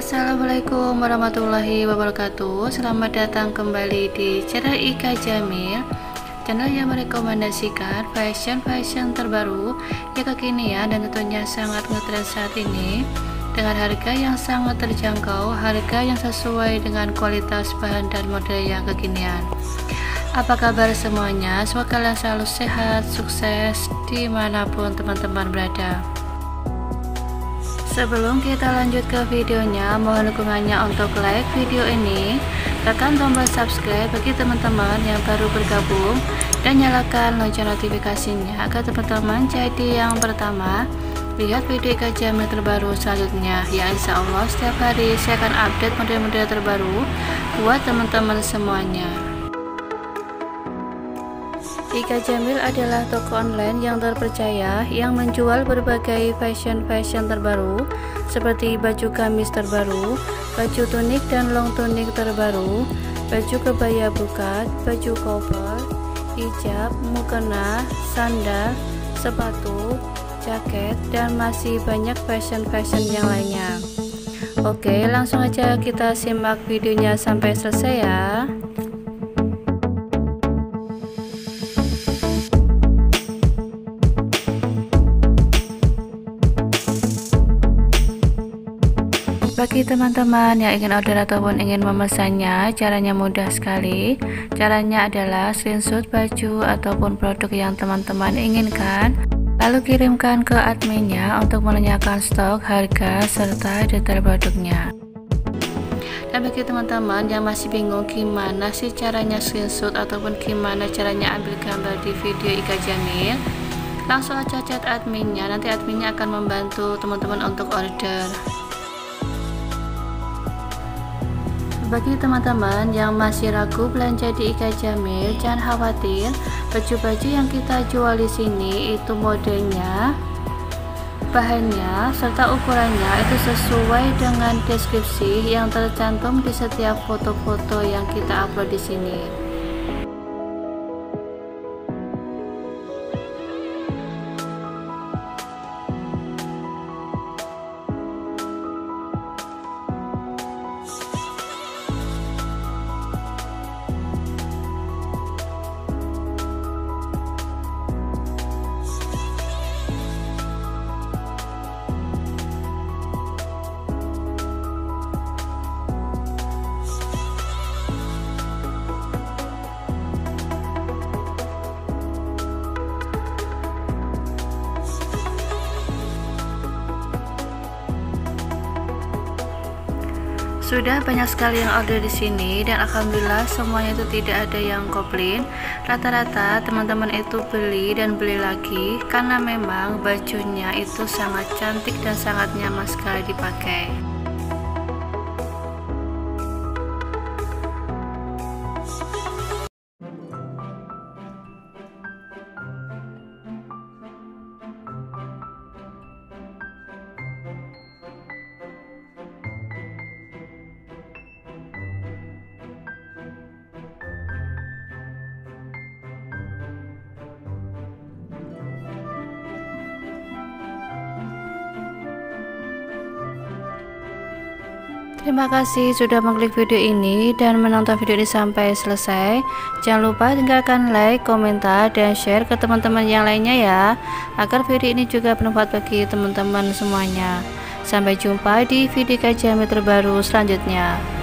Assalamualaikum warahmatullahi wabarakatuh Selamat datang kembali di channel Ika Jamil Channel yang merekomendasikan fashion-fashion terbaru Yang kekinian dan tentunya sangat ngetrend saat ini Dengan harga yang sangat terjangkau Harga yang sesuai dengan kualitas bahan dan model yang kekinian apa kabar semuanya? Semoga kalian selalu sehat, sukses di mana pun teman-teman berada. Sebelum kita lanjut ke videonya, mohon dukungannya untuk like video ini, tekan tombol subscribe bagi teman-teman yang baru bergabung, dan nyalakan lonceng notifikasinya agar teman-teman jadi yang pertama lihat video kajian terbaru selanjutnya. Ya insya Allah setiap hari saya akan update model-model terbaru buat teman-teman semuanya Ika Jamil adalah toko online yang terpercaya yang menjual berbagai fashion-fashion terbaru seperti baju gamis terbaru, baju tunik dan long tunik terbaru, baju kebaya bukat, baju cover, hijab, mukena, sandal, sepatu, jaket, dan masih banyak fashion-fashion yang lainnya. Oke, langsung aja kita simak videonya sampai selesai ya. Bagi teman-teman yang ingin order ataupun ingin memesannya, caranya mudah sekali. Caranya adalah screenshot baju ataupun produk yang teman-teman inginkan, lalu kirimkan ke adminnya untuk menanyakan stok, harga, serta detail produknya. Dan bagi teman-teman yang masih bingung gimana sih caranya screenshot ataupun gimana caranya ambil gambar di video Ika Jamil, langsung aja chat adminnya, nanti adminnya akan membantu teman-teman untuk order. Bagi teman-teman yang masih ragu belanja di Ika Jamil, jangan khawatir. Baju-baju yang kita jual di sini itu modelnya, bahannya, serta ukurannya itu sesuai dengan deskripsi yang tercantum di setiap foto-foto yang kita upload di sini. Sudah banyak sekali yang order di sini dan alhamdulillah semuanya itu tidak ada yang komplain. Rata-rata teman-teman itu beli dan beli lagi karena memang bajunya itu sangat cantik dan sangat nyaman sekali dipakai. Terima kasih sudah mengklik video ini dan menonton video ini sampai selesai. Jangan lupa tinggalkan like, komentar, dan share ke teman-teman yang lainnya ya, agar video ini juga bermanfaat bagi teman-teman semuanya. Sampai jumpa di video kajian terbaru selanjutnya.